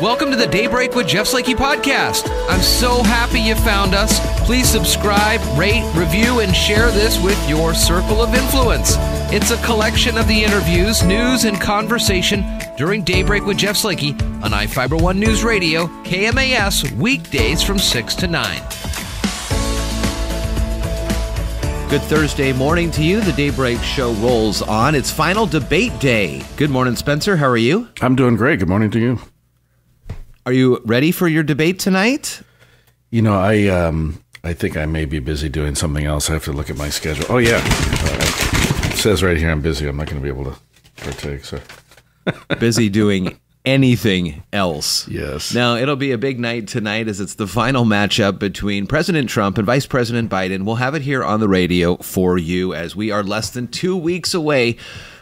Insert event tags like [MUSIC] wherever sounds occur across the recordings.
Welcome to the Daybreak with Jeff Slakey podcast. I'm so happy you found us. Please subscribe, rate, review, and share this with your circle of influence. It's a collection of the interviews, news, and conversation during Daybreak with Jeff Slakey on iFiber One News Radio, KMAS, weekdays from 6 to 9. Good Thursday morning to you. The Daybreak Show rolls on. It's final debate day. Good morning, Spencer. How are you? I'm doing great. Good morning to you. Are you ready for your debate tonight? You know, I um, I think I may be busy doing something else. I have to look at my schedule. Oh yeah, uh, it says right here I'm busy. I'm not going to be able to partake. So [LAUGHS] busy doing anything else. Yes. Now, it'll be a big night tonight as it's the final matchup between President Trump and Vice President Biden. We'll have it here on the radio for you as we are less than two weeks away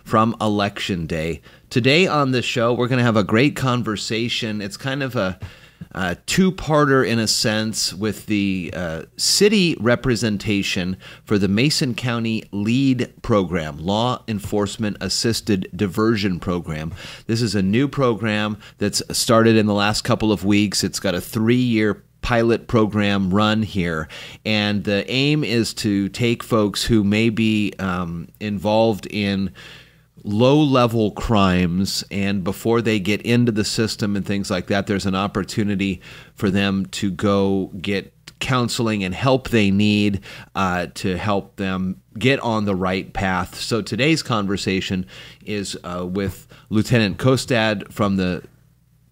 from Election Day. Today on the show, we're going to have a great conversation. It's kind of a two parter in a sense with the uh, city representation for the Mason County LEAD program, Law Enforcement Assisted Diversion Program. This is a new program that's started in the last couple of weeks. It's got a three year pilot program run here. And the aim is to take folks who may be um, involved in low level crimes and before they get into the system and things like that there's an opportunity for them to go get counseling and help they need uh, to help them get on the right path. So today's conversation is uh, with lieutenant kostad from the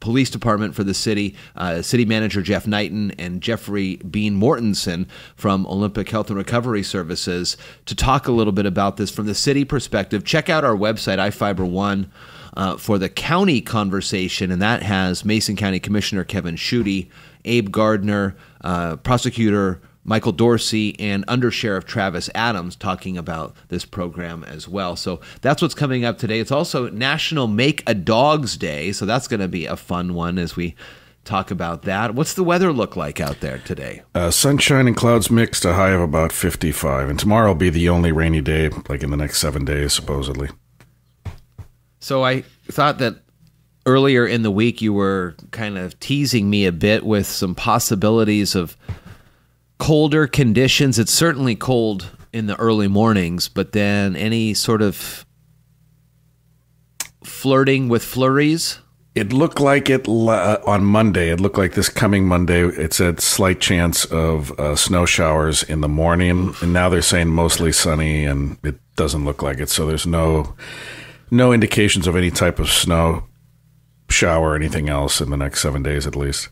police department for the city, uh, city manager Jeff Niten, and Jeffrey Bean-Mortinson from Olympic Health and Recovery Services to talk a little bit about this from the city perspective. Check out our website, iFiber One. Uh, for the county conversation, and that has Mason County Commissioner Kevin Shutty, Abe Gardner, uh, prosecutor Michael Dorcy and Under Sheriff Travis Adams talking about this program as well. So that's what's coming up today. It's also National Make a Dogs Day, so that's going to be a fun one as we talk about that. What's the weather look like out there today? Uh, sunshine and clouds mixed, a high of about 55. And tomorrow will be the only rainy day, like in the next seven days, supposedly. So I thought that earlier in the week you were kind of teasing me a bit with some possibilities of colder conditions. It's certainly cold in the early mornings, but then any sort of flirting with flurries. It looked like it uh, on Monday. It looked like this coming Monday. It's a slight chance of uh, snow showers in the morning, and now they're saying mostly sunny, and it doesn't look like it. So there's no no indications of any type of snow shower or anything else in the next seven days at least.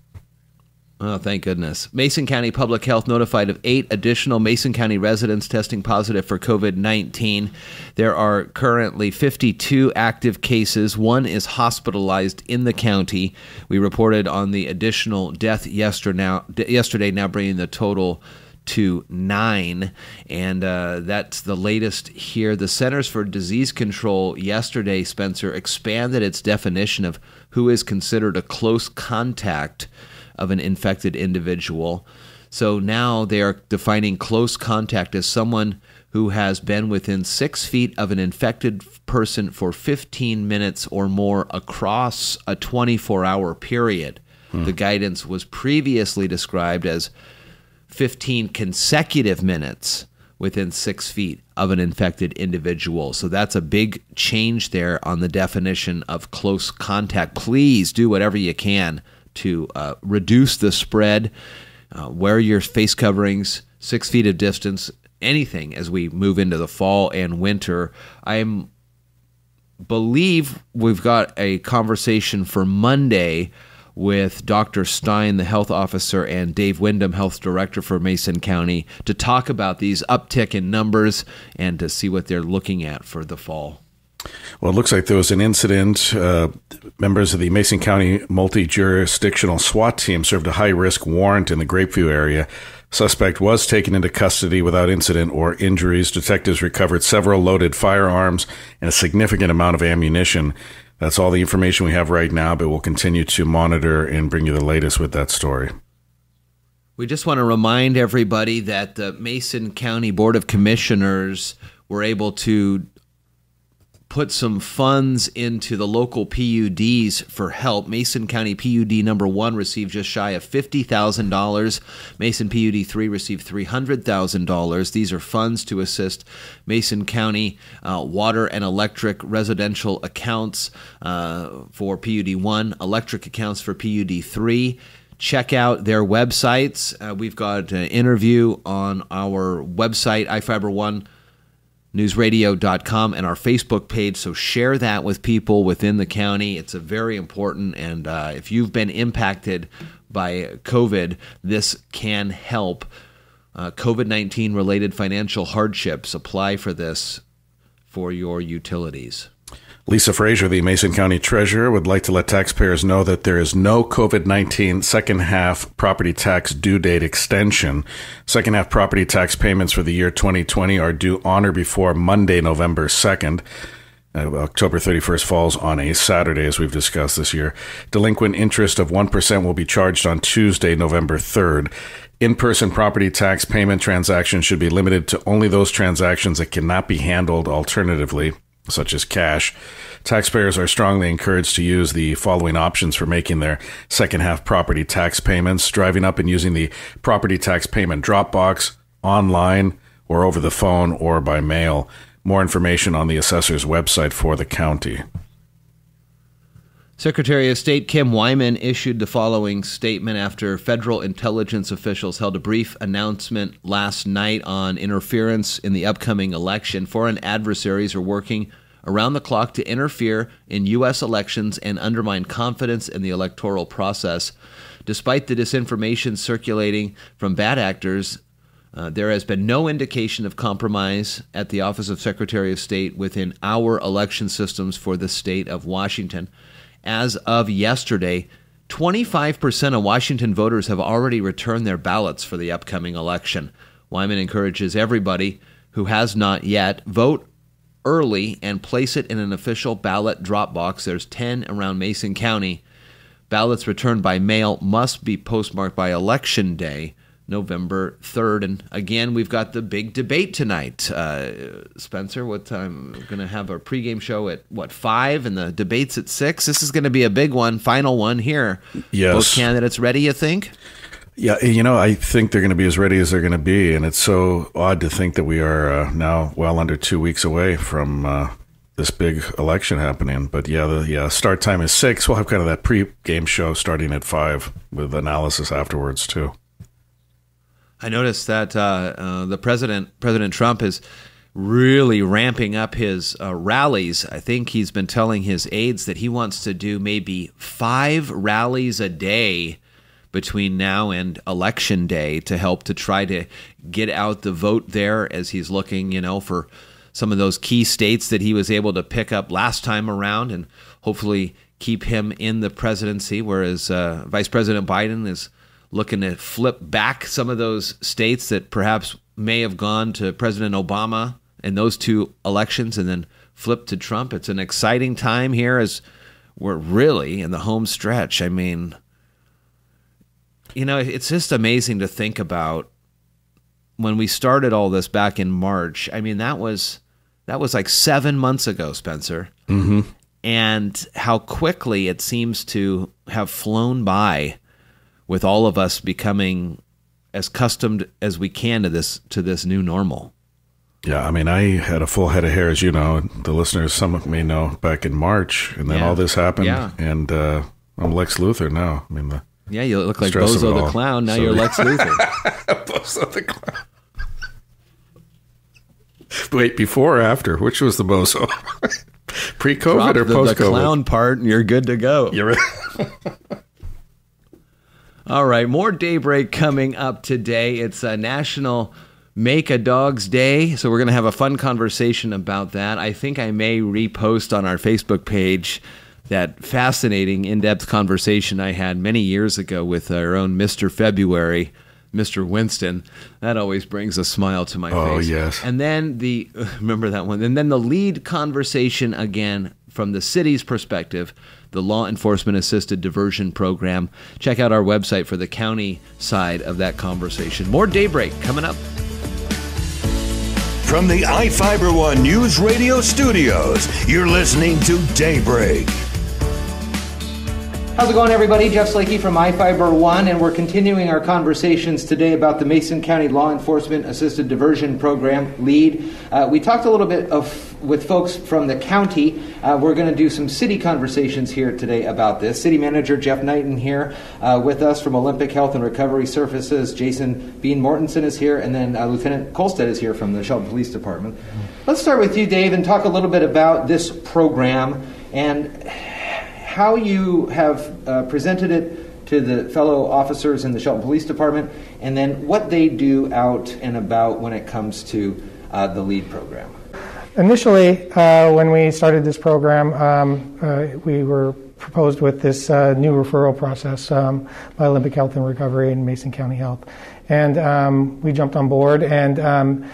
Oh, thank goodness. Mason County Public Health notified of eight additional Mason County residents testing positive for COVID 19. There are currently 52 active cases. One is hospitalized in the county. We reported on the additional death yesterday, now, bringing the total to nine. And uh, that's the latest here. The Centers for Disease Control yesterday, Spencer, expanded its definition of who is considered a close contact of an infected individual. So now they are defining close contact as someone who has been within six feet of an infected person for 15 minutes or more across a 24 hour period. Hmm. The guidance was previously described as 15 consecutive minutes within six feet of an infected individual. So that's a big change there on the definition of close contact. Please do whatever you can to uh, reduce the spread. Uh, wear your face coverings, six feet of distance, anything as we move into the fall and winter. I believe we've got a conversation for Monday with Dr. Stein, the health officer, and Dave Windom, health director for Mason County, to talk about these uptick in numbers and to see what they're looking at for the fall. Well, it looks like there was an incident. Uh, members of the Mason County multi jurisdictional SWAT team served a high risk warrant in the Grapeview area. Suspect was taken into custody without incident or injuries. Detectives recovered several loaded firearms and a significant amount of ammunition. That's all the information we have right now, but we'll continue to monitor and bring you the latest with that story. We just want to remind everybody that the Mason County Board of Commissioners were able to put some funds into the local PUDs for help. Mason County PUD number one received just shy of $50,000. Mason PUD three received $300,000. These are funds to assist Mason County uh, water and electric residential accounts uh, for PUD one, electric accounts for PUD three check out their websites. Uh, we've got an interview on our website, iFiber1 newsradio.com and our Facebook page. So share that with people within the county. It's a very important, and uh, if you've been impacted by COVID, this can help. Uh, COVID 19 related financial hardships, apply for this for your utilities. Lisa Frazier, the Mason County Treasurer, would like to let taxpayers know that there is no COVID 19 second half property tax due date extension. Second half property tax payments for the year 2020 are due on or before Monday, November 2nd. Uh, October 31st falls on a Saturday, as we've discussed this year. Delinquent interest of 1% will be charged on Tuesday, November 3rd. In person property tax payment transactions should be limited to only those transactions that cannot be handled alternatively such as cash. Taxpayers are strongly encouraged to use the following options for making their second half property tax payments driving up and using the property tax payment drop box, online, or over the phone or by mail. More information on the assessor's website for the county. Secretary of State Kim Wyman issued the following statement after federal intelligence officials held a brief announcement last night on interference in the upcoming election. Foreign adversaries are working around the clock to interfere in U.S. elections and undermine confidence in the electoral process. Despite the disinformation circulating from bad actors, uh, there has been no indication of compromise at the Office of Secretary of State within our election systems for the state of Washington as of yesterday, 25% of Washington voters have already returned their ballots for the upcoming election. Wyman encourages everybody who has not yet vote early and place it in an official ballot drop box. There's 10 around Mason County. Ballots returned by mail must be postmarked by election day. November 3rd. And again, we've got the big debate tonight. Uh, Spencer, what time? We're going to have our pregame show at, what, 5 and the debate's at 6? This is going to be a big one, final one here. Yes. Both candidates ready, you think? Yeah, you know, I think they're going to be as ready as they're going to be. And it's so odd to think that we are uh, now well under two weeks away from. Uh, this big election happening, but yeah, the yeah start time is six. We'll have kind of that pre-game show starting at five with analysis afterwards too. I noticed that uh, uh, the president, President Trump, is really ramping up his uh, rallies. I think he's been telling his aides that he wants to do maybe five rallies a day between now and election day to help to try to get out the vote there as he's looking, you know, for some of those key states that he was able to pick up last time around and hopefully keep him in the presidency, whereas uh, Vice President Biden is looking to flip back some of those states that perhaps may have gone to President Obama in those two elections and then flip to Trump. It's an exciting time here as we're really in the home stretch. I mean, you know, it's just amazing to think about when we started all this back in March. I mean, that was that was like seven months ago, Spencer. Mm-hmm. And how quickly it seems to have flown by with all of us becoming as accustomed as we can to this to this new normal. Yeah, I mean, I had a full head of hair, as you know. The listeners, some of me know, back in March, and then Yeah. all this happened, Yeah. and uh, I'm Lex Luthor now. I mean, the Yeah, you look like Stress of it Bozo the. Clown. Now So- you're Lex [LAUGHS] Luthor. boss of the clown. Wait, before or after? Which was the bozo? [LAUGHS] Pre-COVID Drop or post-COVID? The clown part, and you're good to go. You're right. [LAUGHS] All right, more daybreak coming up today. It's a National Make a Dog's Day, so we're going to have a fun conversation about that. I think I may repost on our Facebook page that fascinating in-depth conversation I had many years ago with our own Mr. February, Mr. Winston. That always brings a smile to my Oh, face. Oh yes. And then the [LAUGHS] remember that one. And then the lead conversation again from the city's perspective, the law enforcement assisted diversion program. Check out our website for the county side of that conversation. More daybreak coming up. From the iFiber One News Radio studios, you're listening to Daybreak. How's it going, everybody? Jeff Slakey from iFiber One, and we're continuing our conversations today about the Mason County Law Enforcement Assisted Diversion Program, LEAD. Uh, we talked a little bit of, with folks from the county. Uh, we're going to do some city conversations here today about this. City Manager Jeff Niten here uh, with us from Olympic Health and Recovery Services. Jason Bean-Mortinson is here, and then uh, Lieutenant Kostad is here from the Shelton Police Department. Let's start with you, Dave, and talk a little bit about this program and how you have uh, presented it to the fellow officers in the Shelton Police Department, and then what they do out and about when it comes to uh, the LEAD program. Initially, uh, when we started this program, um, uh, we were proposed with this uh, new referral process um, by Olympic Health and Recovery and Mason County Health. And um, we jumped on board and um,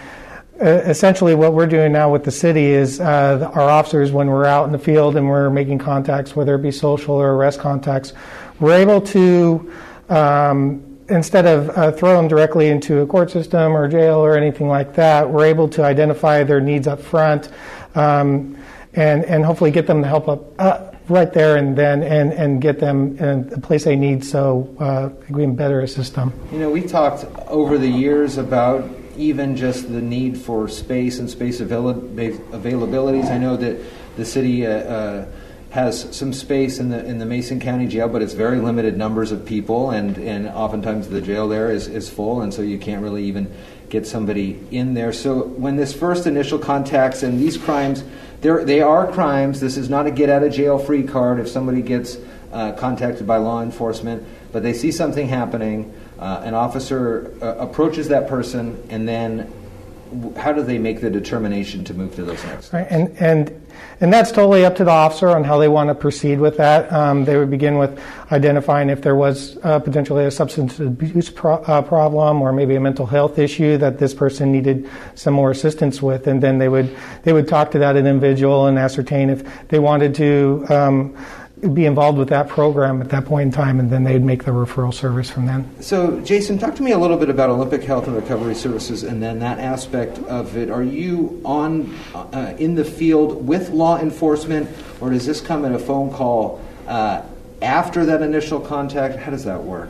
essentially what we're doing now with the city is uh, our officers when we're out in the field and we're making contacts whether it be social or arrest contacts we're able to um, instead of uh, throw them directly into a court system or jail or anything like that we're able to identify their needs up front um, and, and hopefully get them the help up uh, right there and then and, and get them in the place they need so uh, we can better assist them. You know we talked over the years about even just the need for space and space avail- availabilities. I know that the city uh, uh, has some space in the in the Mason County Jail, but it's very limited numbers of people, and, and oftentimes the jail there is, is full, and so you can't really even get somebody in there. So when this first initial contacts and these crimes, they are crimes. This is not a get out of jail free card. If somebody gets uh, contacted by law enforcement, but they see something happening uh, an officer uh, approaches that person, and then how do they make the determination to move to those next? Right, and and and that's totally up to the officer on how they want to proceed with that. Um, they would begin with identifying if there was uh, potentially a substance abuse pro- uh, problem or maybe a mental health issue that this person needed some more assistance with, and then they would they would talk to that individual and ascertain if they wanted to. Um, be involved with that program at that point in time, and then they'd make the referral service from then. So, Jason, talk to me a little bit about Olympic Health and Recovery Services, and then that aspect of it. Are you on uh, in the field with law enforcement, or does this come in a phone call uh, after that initial contact? How does that work?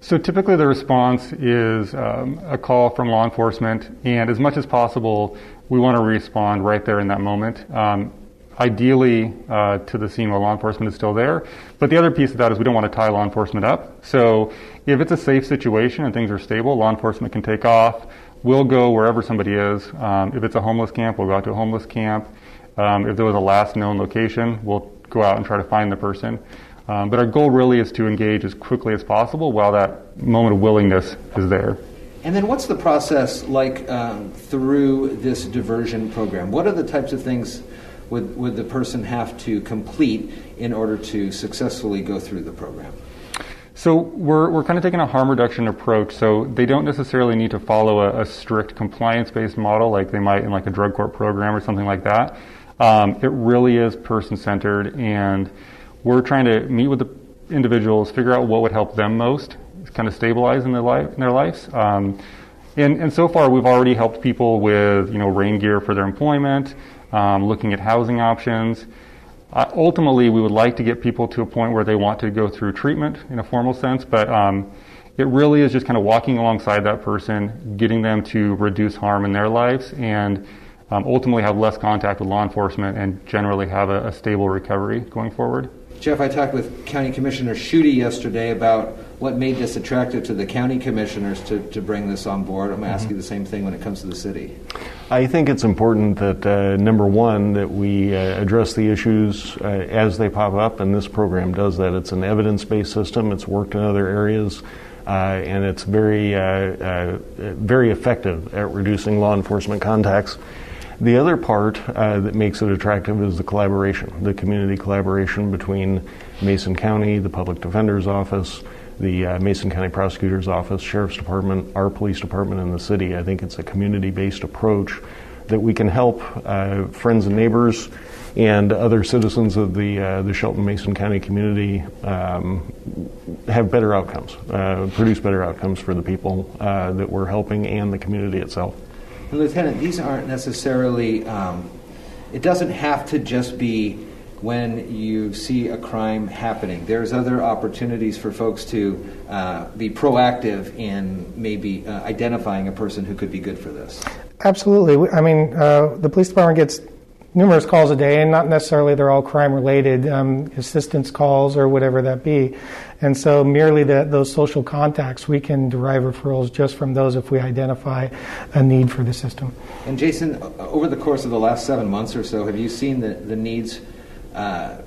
So typically, the response is um, a call from law enforcement, and as much as possible, we want to respond right there in that moment. Um, ideally uh, to the scene while law enforcement is still there. But the other piece of that is we don't want to tie law enforcement up. So if it's a safe situation and things are stable, law enforcement can take off. We'll go wherever somebody is. Um, if it's a homeless camp, we'll go out to a homeless camp. Um, if there was a last known location, we'll go out and try to find the person. Um, but our goal really is to engage as quickly as possible while that moment of willingness is there. And then what's the process like um, through this diversion program? What are the types of things would, would the person have to complete in order to successfully go through the program? So we're, we're kind of taking a harm reduction approach. So they don't necessarily need to follow a, a strict compliance-based model like they might in like a drug court program or something like that. Um, it really is person-centered, and we're trying to meet with the individuals, figure out what would help them most, kind of stabilize in their life in their lives. Um, and, and so far, we've already helped people with you know rain gear for their employment um, looking at housing options. Uh, ultimately, we would like to get people to a point where they want to go through treatment in a formal sense, but um, it really is just kind of walking alongside that person, getting them to reduce harm in their lives, and um, ultimately have less contact with law enforcement and generally have a, a stable recovery going forward. Jeff, I talked with County Commissioner Shutty yesterday about what made this attractive to the county commissioners to, to bring this on board. I'm going to ask mm-hmm. you the same thing when it comes to the city. I think it's important that, uh, number one, that we uh, address the issues uh, as they pop up, and this program does that. It's an evidence based system, it's worked in other areas. Uh, and it's very, uh, uh, very effective at reducing law enforcement contacts. The other part uh, that makes it attractive is the collaboration, the community collaboration between Mason County, the Public Defender's Office, the uh, Mason County Prosecutor's Office, Sheriff's Department, our police department, and the city. I think it's a community based approach that we can help uh, friends and neighbors and other citizens of the uh, the Shelton Mason County community um, have better outcomes, uh, produce better outcomes for the people uh, that we're helping and the community itself. And Lieutenant, these aren't necessarily, um, it doesn't have to just be when you see a crime happening. There's other opportunities for folks to uh, be proactive in maybe uh, identifying a person who could be good for this. Absolutely. I mean, uh, the police department gets numerous calls a day, and not necessarily they're all crime related, um, assistance calls or whatever that be. And so, merely that those social contacts, we can derive referrals just from those if we identify a need for the system. And Jason, over the course of the last seven months or so, have you seen the, the needs uh,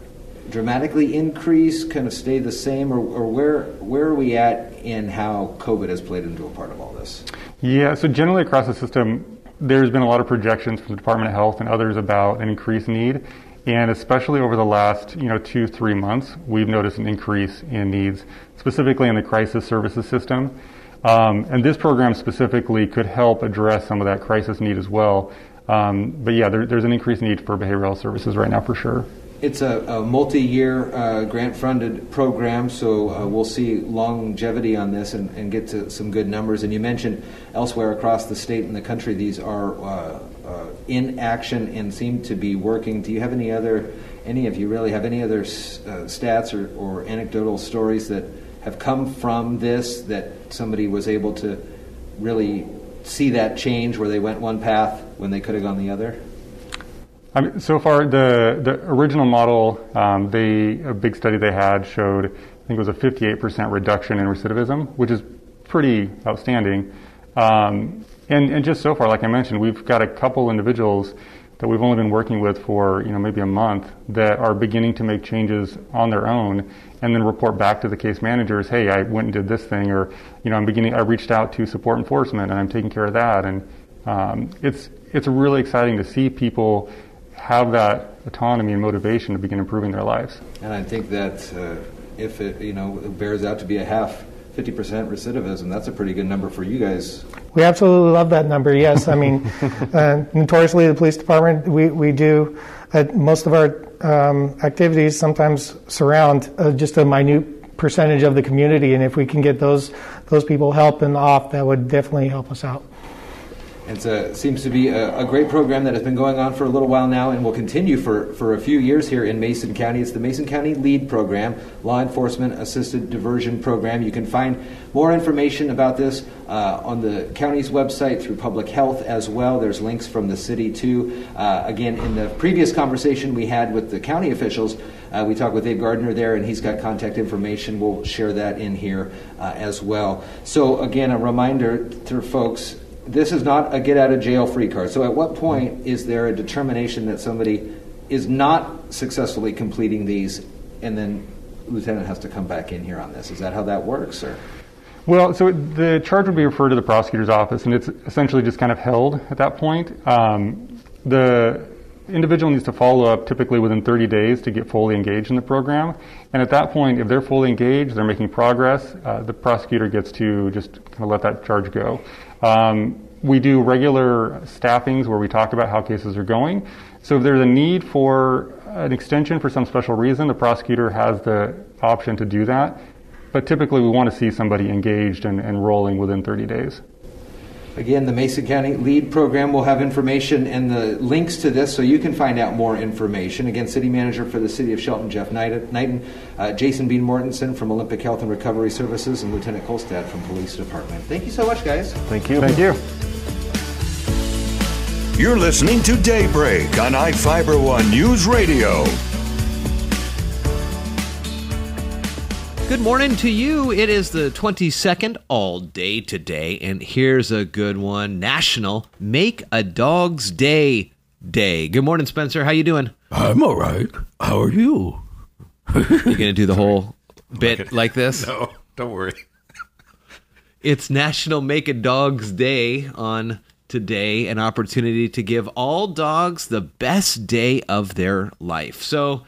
dramatically increase, kind of stay the same, or, or where where are we at in how COVID has played into a part of all this? Yeah, so generally across the system, there's been a lot of projections from the Department of Health and others about an increased need. And especially over the last, you know, two, three months, we've noticed an increase in needs, specifically in the crisis services system. Um, and this program specifically could help address some of that crisis need as well. Um, but yeah, there, there's an increased need for behavioral services right now for sure. It's a, a multi-year uh, grant-funded program, so uh, we'll see longevity on this and, and, get to some good numbers. And you mentioned elsewhere across the state and the country, these are uh, uh in action and seem to be working. Do you have any other, any of you really have any other uh, stats or, or anecdotal stories that have come from this that somebody was able to really see that change where they went one path when they could have gone the other? I mean, so far, the, the original model, um, they, a big study they had showed, I think it was a 58% reduction in recidivism, which is pretty outstanding. Um, and, and just so far, like I mentioned, we've got a couple individuals that we've only been working with for you know maybe a month that are beginning to make changes on their own and then report back to the case managers hey i went and did this thing or you know i'm beginning i reached out to support enforcement and i'm taking care of that and um, it's it's really exciting to see people have that autonomy and motivation to begin improving their lives. And I think that uh, if it you know it bears out to be a half 50% recidivism, that's a pretty good number for you guys. We absolutely love that number, yes. I mean, [LAUGHS] uh, notoriously, the police department, we, we do, uh, most of our um, activities sometimes surround uh, just a minute percentage of the community, and if we can get those, those people help and off, that would definitely help us out. It seems to be a, a, great program that has been going on for a little while now and will continue for, for a few years here in Mason County. It's the Mason County LEAD program, Law Enforcement Assisted Diversion Program. You can find more information about this uh, on the county's website through public health as well. There's links from the city too. Uh, again, in the previous conversation we had with the county officials, uh, we talked with Dave Gardner there, and he's got contact information. We'll share that in here uh, as well. So, again, a reminder to folks this is not a get out of jail free card. So, at what point is there a determination that somebody is not successfully completing these, and then lieutenant has to come back in here on this? Is that how that works, or? Well, so the charge would be referred to the prosecutor's office, and it's essentially just kind of held at that point. Um, the individual needs to follow up typically within 30 days to get fully engaged in the program. And at that point, if they're fully engaged, they're making progress, uh, the prosecutor gets to just kind of let that charge go. Um, we do regular staffings where we talk about how cases are going. So if there's a need for an extension for some special reason, the prosecutor has the option to do that. But typically, we want to see somebody engaged and, and rolling within 30 days. Again, the Mason County LEAD program will have information and the links to this so you can find out more information. Again, City Manager for the City of Shelton, Jeff Niten, uh, Jason Bean-Mortinson from Olympic Health and Recovery Services, and Lieutenant Kostad from Police Department. Thank you so much, guys. Thank you. Thank you. You're listening to Daybreak on iFiber One News Radio. Good morning to you. It is the 22nd all day today, and here's a good one National Make a Dog's Day Day. Good morning, Spencer. How you doing? I'm all right. How are you? You're gonna do the [LAUGHS] whole bit like this? No, don't worry. It's National Make a Dog's Day on today, an opportunity to give all dogs the best day of their life. So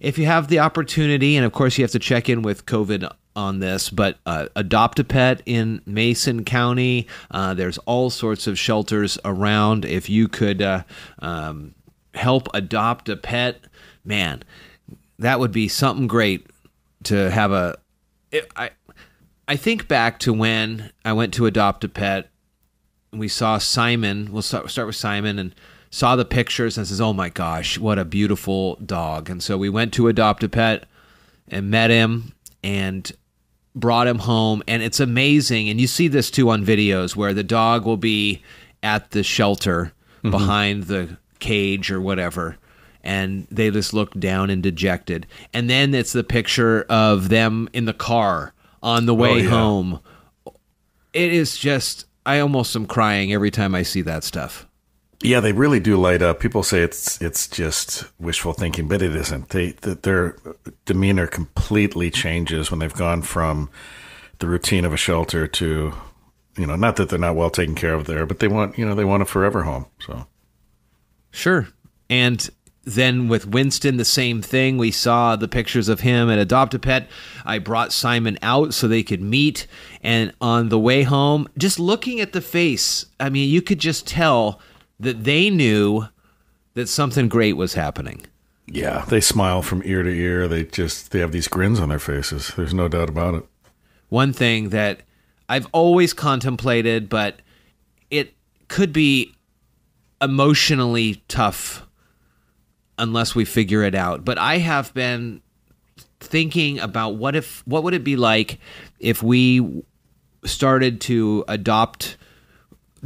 if you have the opportunity, and of course you have to check in with COVID on this, but uh, adopt a pet in Mason County. Uh, there's all sorts of shelters around. If you could uh, um, help adopt a pet, man, that would be something great to have a. It, I I think back to when I went to adopt a pet we saw Simon. We'll start, start with Simon and saw the pictures and says, "Oh my gosh, what a beautiful dog!" And so we went to adopt a pet and met him and brought him home. And it's amazing. And you see this too on videos where the dog will be at the shelter mm-hmm. behind the cage or whatever. And they just look down and dejected. And then it's the picture of them in the car on the oh, way yeah. home. It is just, I almost am crying every time I see that stuff. Yeah, they really do light up. People say it's it's just wishful thinking, but it isn't. They th- their demeanor completely changes when they've gone from the routine of a shelter to, you know, not that they're not well taken care of there, but they want you know they want a forever home. So Sure. And then with Winston, the same thing. We saw the pictures of him at Adopt a Pet. I brought Simon out so they could meet. And on the way home, just looking at the face, I mean, you could just tell that they knew that something great was happening. yeah, they smile from ear to ear. They just they have these grins on their faces. There's no doubt about it. One thing that I've always contemplated, but it could be emotionally tough unless we figure it out. But I have been thinking about what if what would it be like if we started to adopt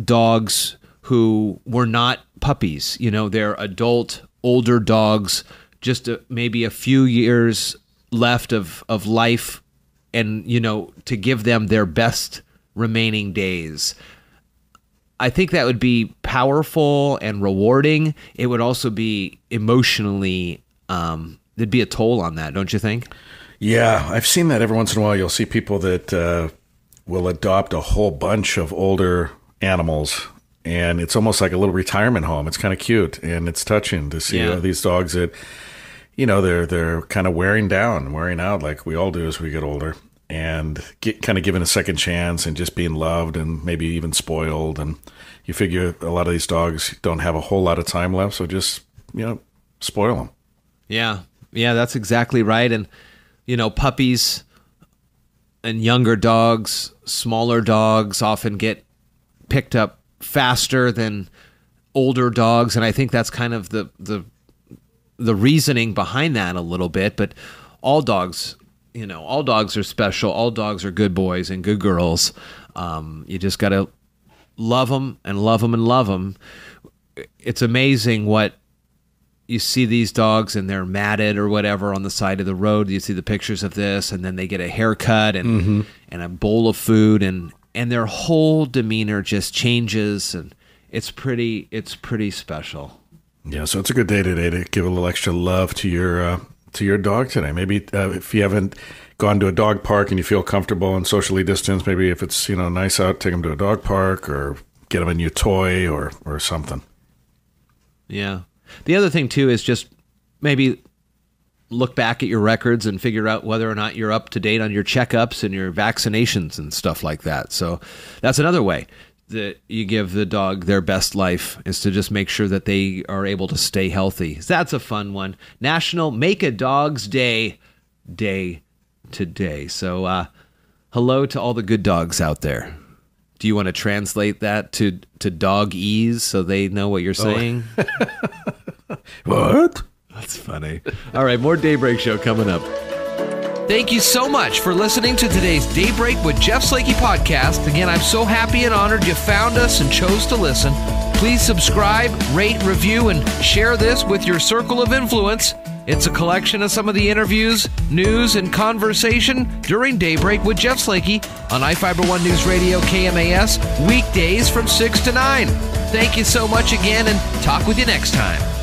dogs who were not puppies. You know, they're adult, older dogs, just a, maybe a few years left of, of life, and, you know, to give them their best remaining days. I think that would be powerful and rewarding. It would also be emotionally, um, there'd be a toll on that, don't you think? Yeah, I've seen that every once in a while. You'll see people that uh, will adopt a whole bunch of older animals, and it's almost like a little retirement home. It's kind of cute and it's touching to see Yeah. uh, these dogs that, you know, they're they're kind of wearing down, wearing out, like we all do as we get older, and get kind of given a second chance and just being loved and maybe even spoiled. And you figure a lot of these dogs don't have a whole lot of time left, so just you know, spoil them. Yeah, yeah, that's exactly right. And you know, puppies and younger dogs, smaller dogs often get picked up faster than older dogs, and I think that's kind of the the the reasoning behind that a little bit. But all dogs, you know, all dogs are special. All dogs are good boys and good girls. Um, you just got to love them and love them and love them. It's amazing what you see these dogs and they're matted or whatever on the side of the road. You see the pictures of this, and then they get a haircut and and a bowl of food, and and their whole demeanor just changes, and it's pretty it's pretty special. Yeah, so it's a good day today to give a little extra love to your uh, to your dog today. Maybe uh, if you haven't gone to a dog park and you feel comfortable and socially distanced, maybe if it's you know nice out, take them to a dog park or get them a new toy or or something. Yeah. The other thing too is just maybe look back at your records and figure out whether or not you're up to date on your checkups and your vaccinations and stuff like that. So that's another way that you give the dog their best life is to just make sure that they are able to stay healthy. That's a fun one. National Make a Dog's Day day today. So uh hello to all the good dogs out there. Do you want to translate that to to dog ease so they know what you're saying? [LAUGHS] What? That's funny. All right, more Daybreak Show coming up. Thank you so much for listening to today's Daybreak with Jeff Slakey podcast. Again, I'm so happy and honored you found us and chose to listen. Please subscribe, rate, review, and share this with your circle of influence. It's a collection of some of the interviews, news, and conversation during Daybreak with Jeff Slakey on iFiber One News Radio KMAS weekdays from 6 to 9. Thank you so much again and talk with you next time.